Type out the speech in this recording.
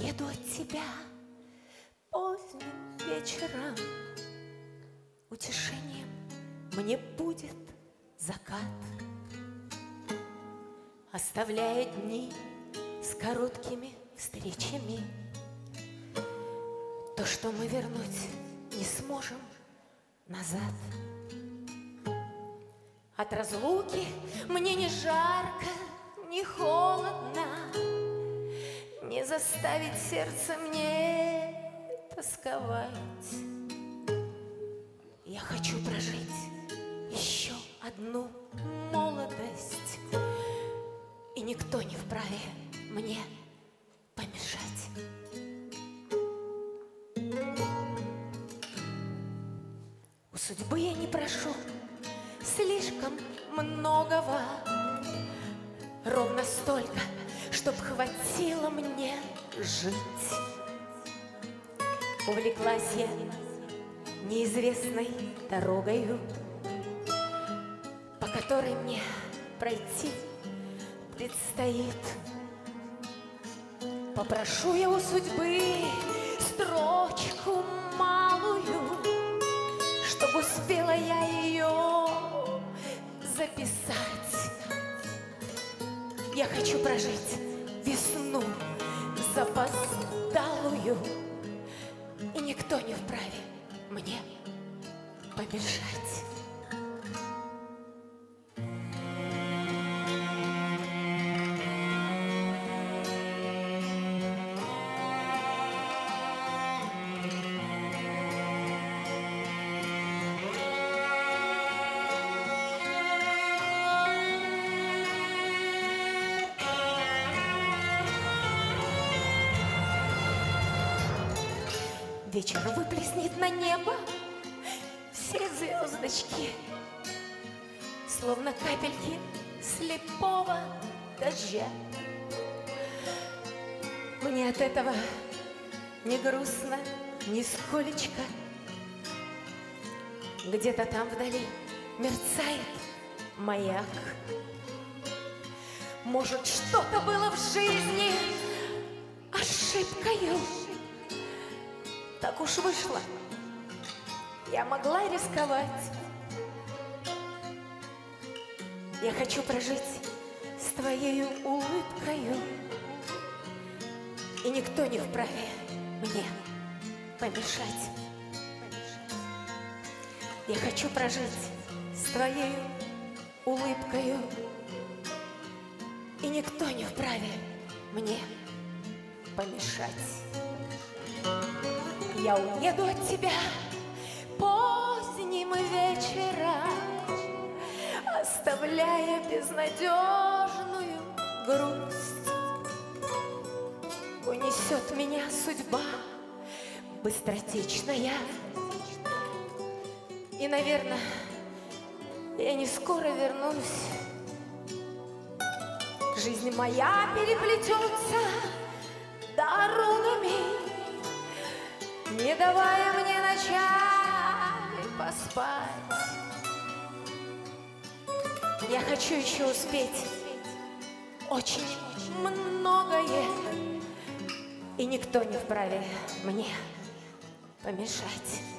уеду от тебя поздним вечером. Утешением мне будет закат, Оставляя дни с короткими встречами. То, что мы вернуть не сможем назад. От разлуки мне не жарко, не холодно, заставить сердце мне тосковать. Я хочу прожить еще одну молодость, И никто не вправе мне помешать. У судьбы я не прошу слишком многого, Ровно столько, чтоб хватило мне жить. Увлеклась я неизвестной дорогою, По которой мне пройти предстоит. Попрошу я у судьбы строчку малую, Чтоб успела я ее записать. Я хочу прожить весну запоздалую, И никто не вправе мне помешать. Вечер выплеснет на небо все звездочки, Словно капельки слепого дождя. Мне от этого не грустно, нисколечко. Где-то там вдали мерцает маяк. Может, что-то было в жизни ошибкою. Так уж вышло. Я могла рисковать. Я хочу прожить с твоей улыбкою. И никто не вправе мне помешать. Я хочу прожить с твоей улыбкою. И никто не вправе мне помешать. Я уеду от тебя поздним вечером, Оставляя безнадежную грусть. Унесет меня судьба быстротечная. И, наверное, я не скоро вернусь. Жизнь моя переплетется дорогами, не давая мне ночами поспать. Я хочу еще успеть очень многое, и никто не вправе мне помешать.